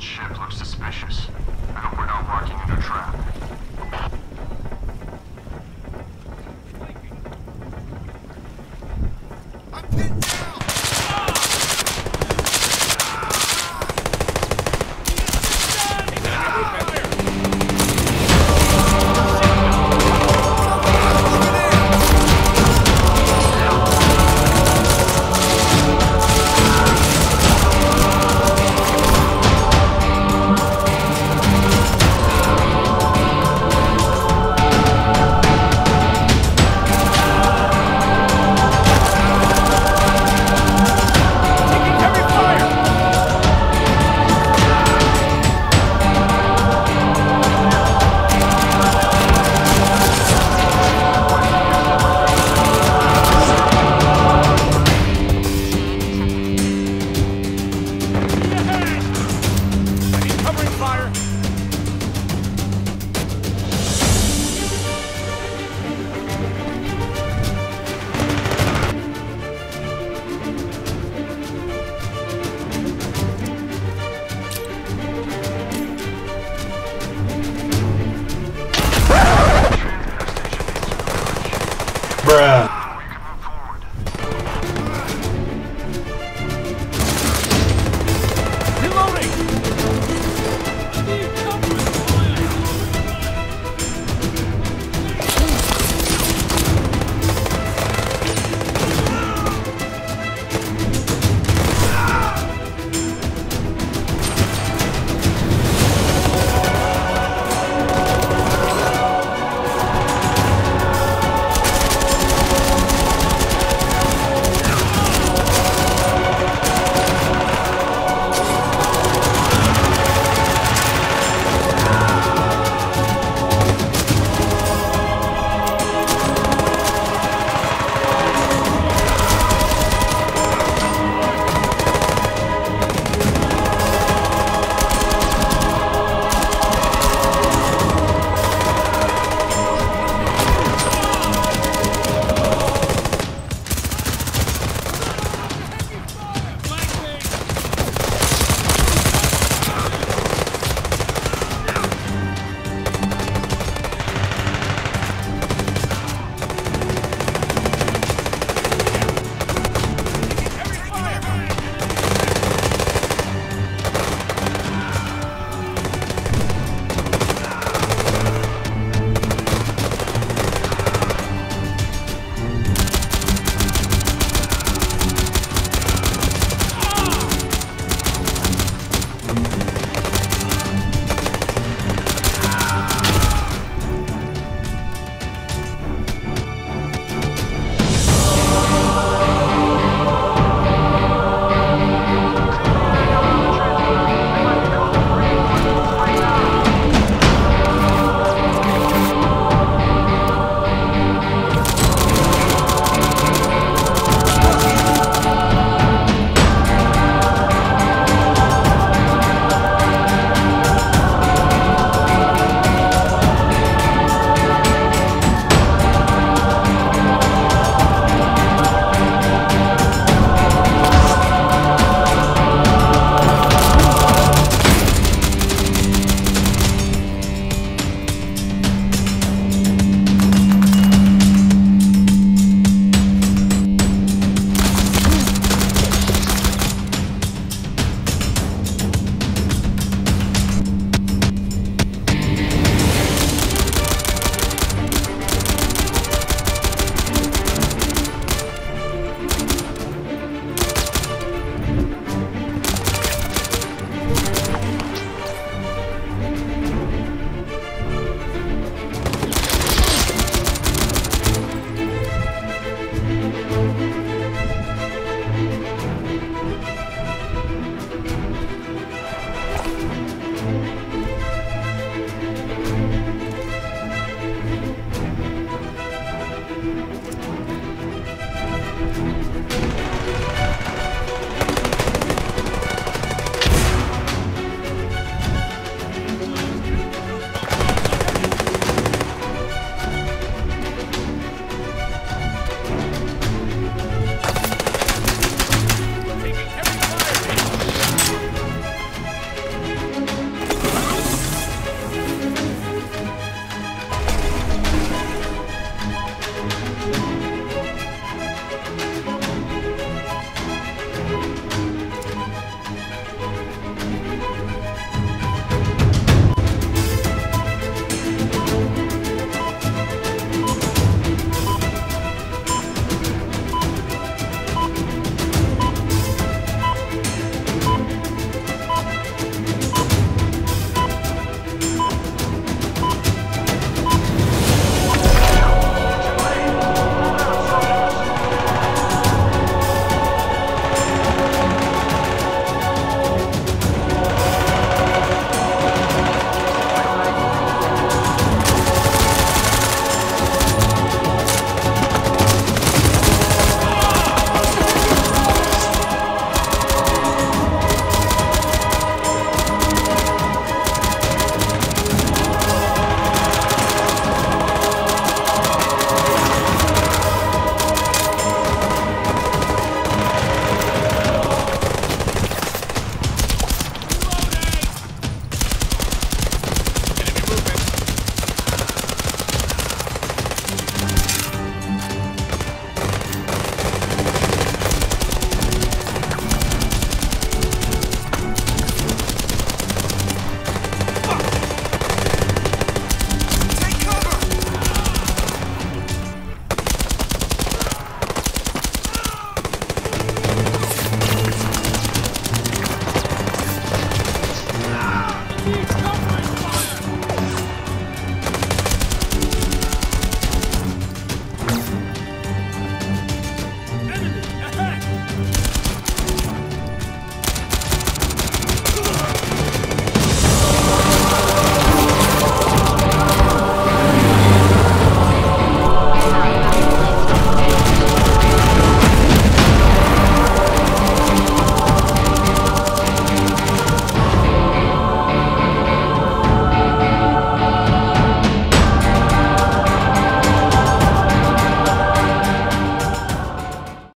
ship looks suspicious. I hope we're not walking into a trap. Bruh.